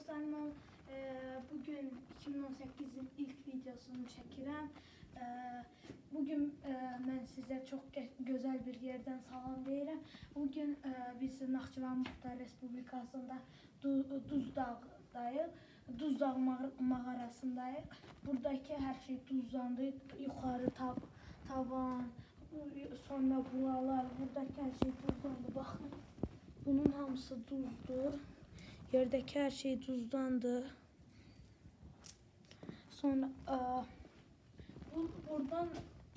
dostlarım, mən e, bugün 2018-in ilk videosunu çəkirəm. E, bugün e, mən sizə çox gözəl bir yerdən salam deyirəm. Bugün e, biz Naxçıvan Muxtar Respublikasında Du- Duzdağdayıq. Duzdağ mağar- mağarasındayıq. Buradakı hər şey duzlandı. Yuxarı tab tavan, sonra bulalar, buradakı hər şey duzlandı. Baxın. Bunun hamısı duzdur. Yerdəki hər şey duzdandı. Sonra ə, bu buradan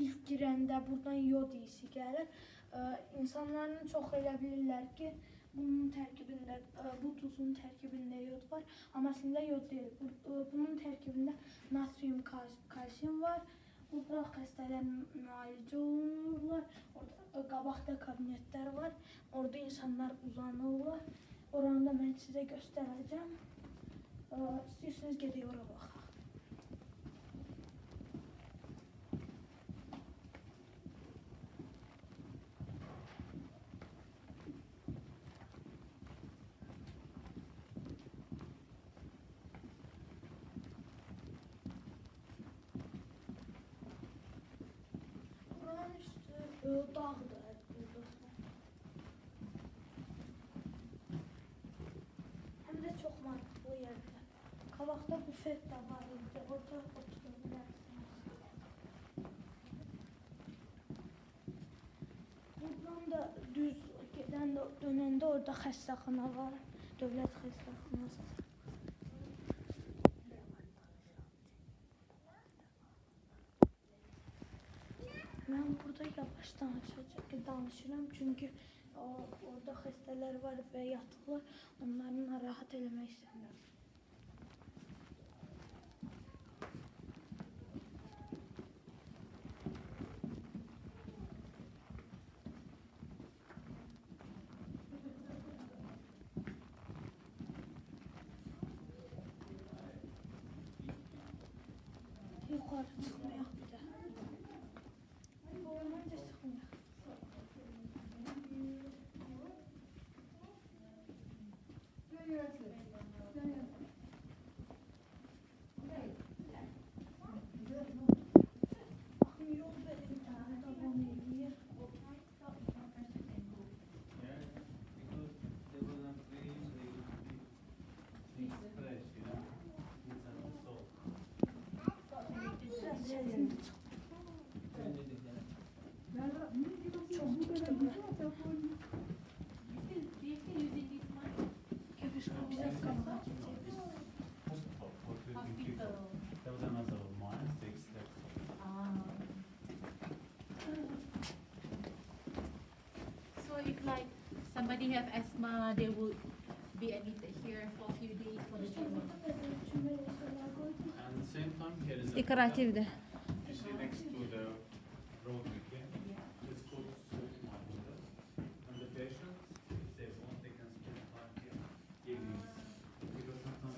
ilk girəndə buradan yod isi gəlir. Ə, insanların çox elə bilirlər ki, bunun tərkibində ə, bu duzun tərkibində yod var, amma əslində yod deyil. Bu, ə, bunun tərkibində natrium, kal- kalsium var. Burada xəstələr müalicə olunurlar. Orada ə, qabaqda kabinetlər var. Orada insanlar uzanırlar. Oranı da mən sizə göstərəcəm. İstəyirsiniz gedək ora baxaq. Ə, dağdır. Yerdir. Qabaqda bufet də var idi. Orada otura bilərsiniz. Buradan da düz gedəndə, dönəndə orada xəstəxana var. Dövlət xəstəxanası. Mən burada yavaş danışacağam, danışıram çünki o, orada xəstələr var və yatıqlar. Onları narahat eləmək istəmirəm. Yuxarı çıxmayaq bir də. 是挺 like somebody have asthma, they would be admitted here for a few days for the treatment. And same time, here is a. Dekorativdi. You see next to the road we came, it's called salt mine. And the patients, if they want, they can spend time here, evenings. Because sometimes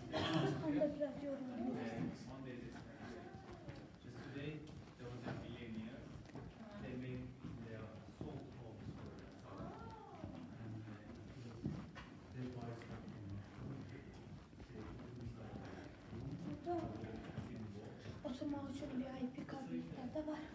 Ay bir kadın da var.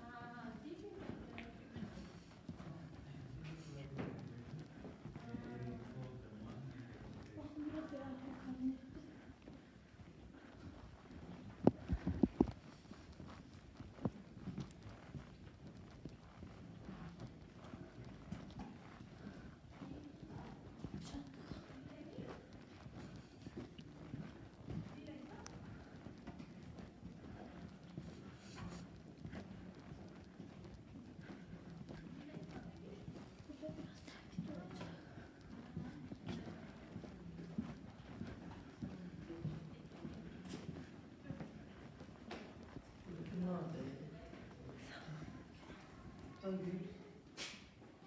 Öngül,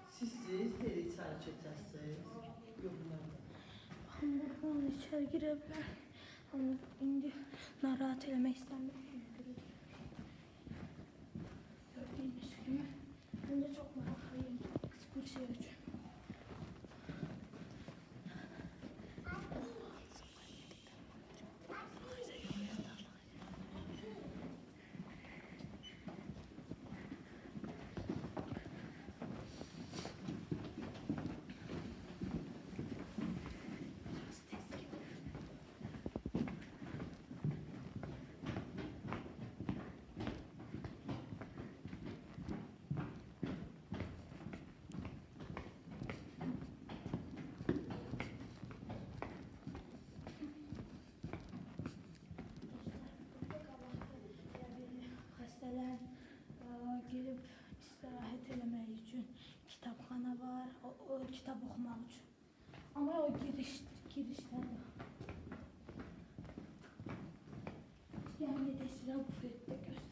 sizsiniz de insan çetesiniz. Yorumlarda. Hamburg'un içeri girip ben indi narahat etmek istemiyorum. girib istirahət eləmək üçün kitabxana var, o, o kitab oxumaq üçün. Amma o giriş girişdədir. Yəni də sizə bufetdə göstərir.